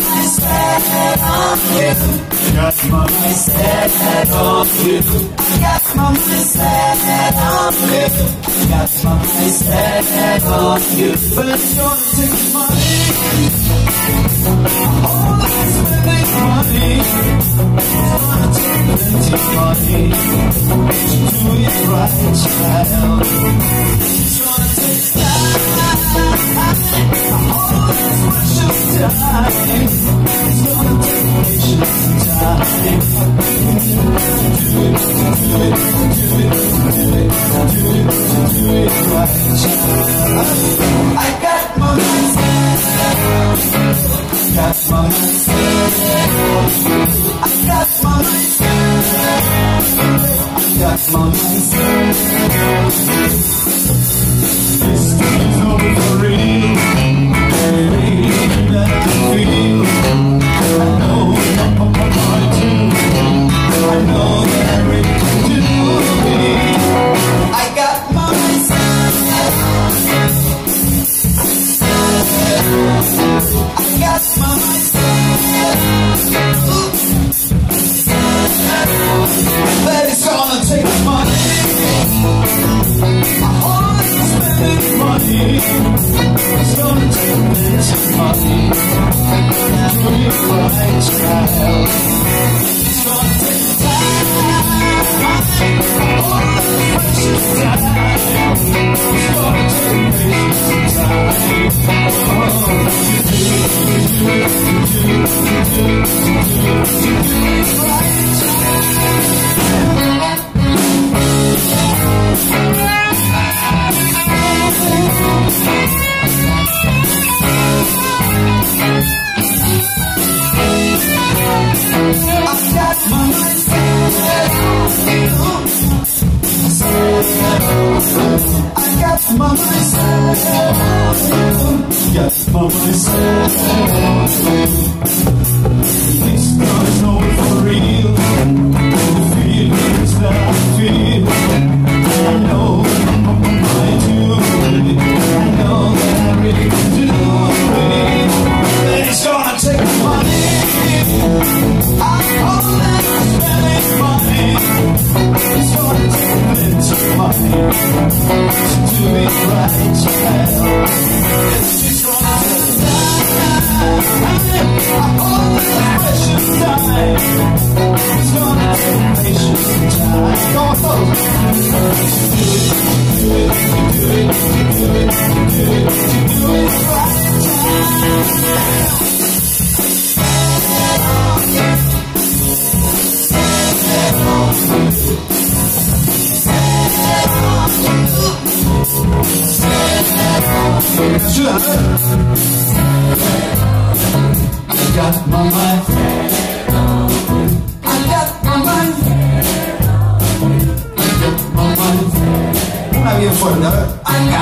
myself off you. Got my myself off you. Got my myself off you. Got my myself off you. But I'm gonna take money. All I spend is money. Wanna take plenty money. Do it right, child. I got my mindset. Got. I got my mindset. I. I got my mind. I got my mind. I got my mind. I'm not here for.